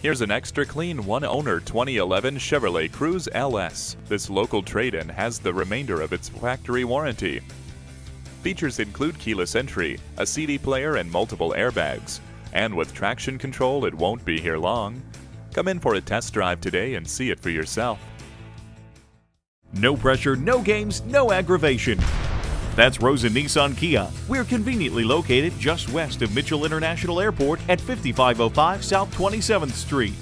Here's an extra clean one owner 2011 Chevrolet Cruze LS. This local trade in has the remainder of its factory warranty. Features include keyless entry, a CD player, and multiple airbags. And with traction control, it won't be here long. Come in for a test drive today and see it for yourself. No pressure, no games, no aggravation. That's Rosen Nissan Kia. We're conveniently located just west of Mitchell International Airport at 5505 South 27th Street.